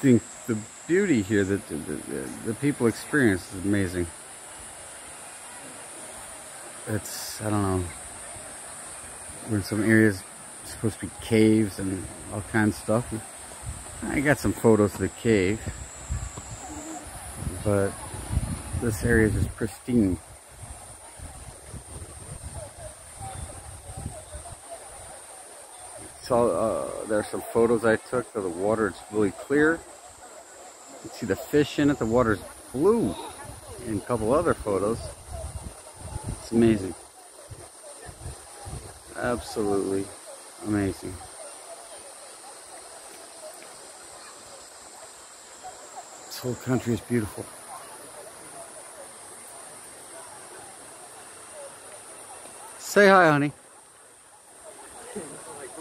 think the beauty here that the, the, the people experience is amazing. It's, I don't know, we're in some areas supposed to be caves and all kinds of stuff. I got some photos of the cave, but this area is just pristine. So uh, there are some photos I took of the water. It's really clear. You can see the fish in it. The water's blue. And a couple other photos. It's amazing. Absolutely amazing. This whole country is beautiful. Say hi, honey.